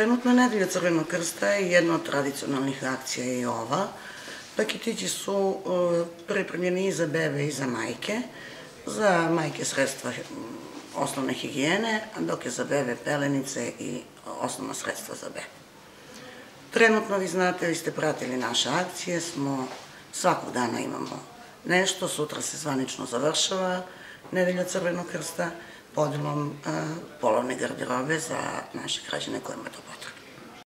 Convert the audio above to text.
Trenutna nedelja Crvenog krsta je jedna od tradicionalnih akcija i ova. Paketići su e, pripremljeni i za bebe i za majke. Za majke sredstva osnovne higijene, dok je za bebe pelenice i osnovna sredstva za bebe. Trenutno, vi znate, vi ste pratili naše akcije, smo svakog dana imamo nešto, sutra se zvanično završava nedelja Crvenog krsta, podelom polovne garderobe za naše građane kojima je to potrebno.